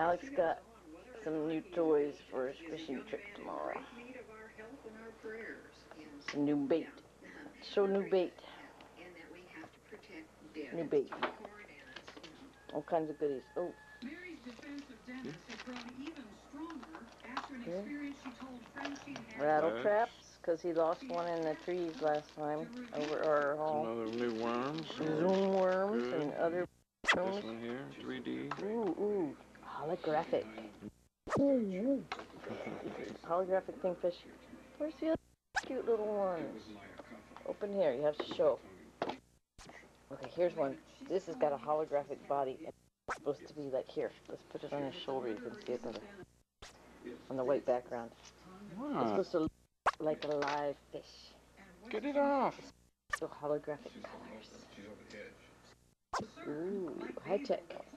Alex got some new toys for his fishing trip tomorrow. Some new bait. Show new bait. New bait. All kinds of goodies. Oh. Mary's defense of Dennis has grown even stronger after an experience she told friends she had. Rattle Yes. traps, because he lost one in the trees last time over our hall. Some other new worms. Zoom worms Good. and other This one here, 3D. Ooh, ooh. Holographic. Holographic kingfish. Where's the other cute little ones? Open here, you have to show. Okay, here's one. This has got a holographic body. It's supposed to be like here. Let's put it on his shoulder. You can see it on the, on the white background. It's ah. supposed to look like a live fish. Get it off. So holographic colors. Ooh, high tech. Reported these visions